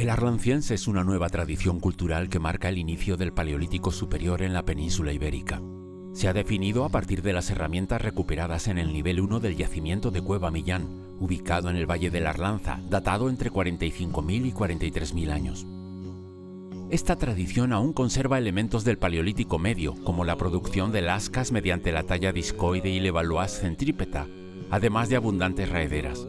El arlanciense es una nueva tradición cultural que marca el inicio del Paleolítico Superior en la península ibérica. Se ha definido a partir de las herramientas recuperadas en el nivel 1 del yacimiento de Cueva Millán, ubicado en el Valle de la Arlanza, datado entre 45.000 y 43.000 años. Esta tradición aún conserva elementos del Paleolítico Medio, como la producción de lascas mediante la talla discoide y l'evaluage centrípeta, además de abundantes raederas.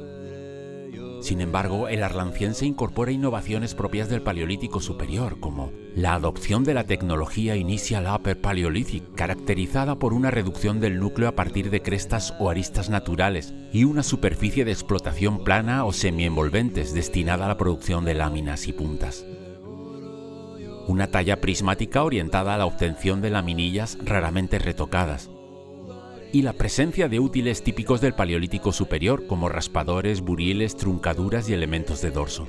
Sin embargo, el arlanciense incorpora innovaciones propias del Paleolítico Superior, como la adopción de la tecnología Initial Upper Paleolithic, caracterizada por una reducción del núcleo a partir de crestas o aristas naturales, y una superficie de explotación plana o semienvolventes destinada a la producción de láminas y puntas. Una talla prismática orientada a la obtención de laminillas raramente retocadas, y la presencia de útiles típicos del Paleolítico Superior, como raspadores, buriles, truncaduras y elementos de dorso.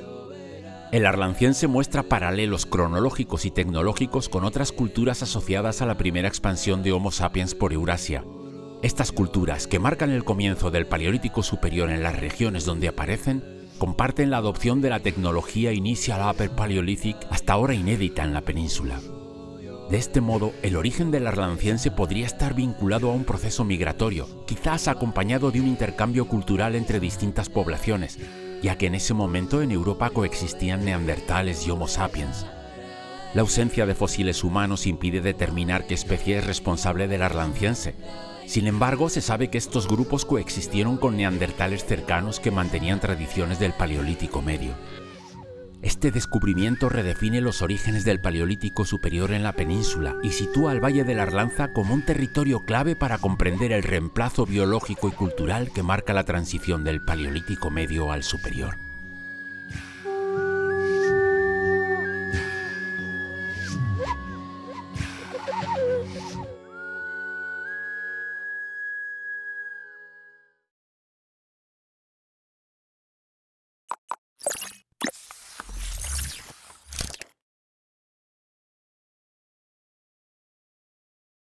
El arlanciense muestra paralelos cronológicos y tecnológicos con otras culturas asociadas a la primera expansión de Homo sapiens por Eurasia. Estas culturas, que marcan el comienzo del Paleolítico Superior en las regiones donde aparecen, comparten la adopción de la tecnología Initial Upper Paleolithic hasta ahora inédita en la península. De este modo, el origen del arlanciense podría estar vinculado a un proceso migratorio, quizás acompañado de un intercambio cultural entre distintas poblaciones, ya que en ese momento en Europa coexistían neandertales y Homo sapiens. La ausencia de fósiles humanos impide determinar qué especie es responsable del arlanciense. Sin embargo, se sabe que estos grupos coexistieron con neandertales cercanos que mantenían tradiciones del Paleolítico Medio. Este descubrimiento redefine los orígenes del Paleolítico Superior en la península y sitúa al Valle de la Arlanza como un territorio clave para comprender el reemplazo biológico y cultural que marca la transición del Paleolítico Medio al Superior.